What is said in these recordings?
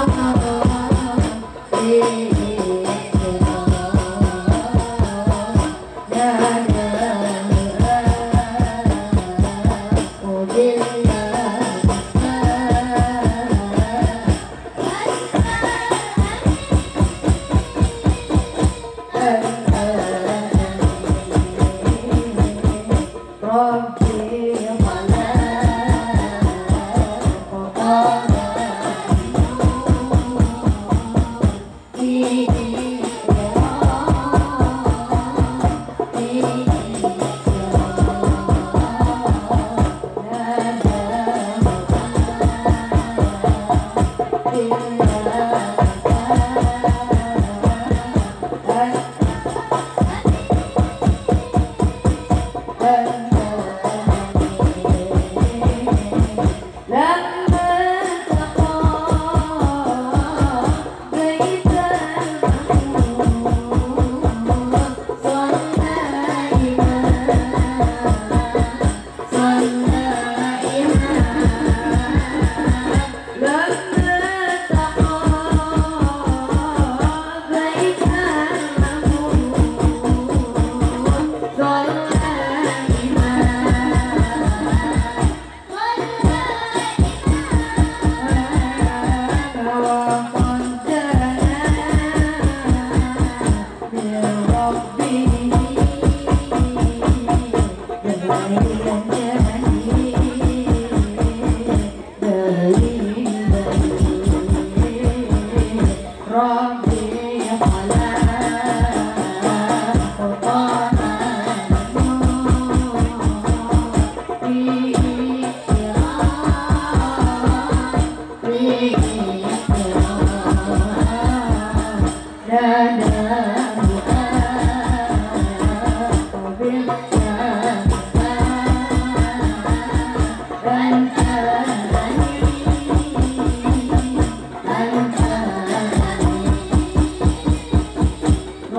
oh, oh, oh. Thank Música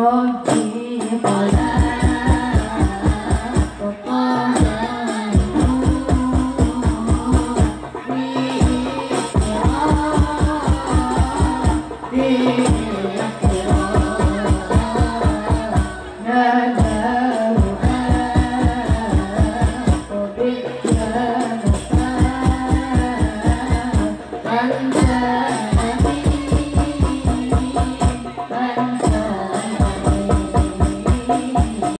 Oh, dear,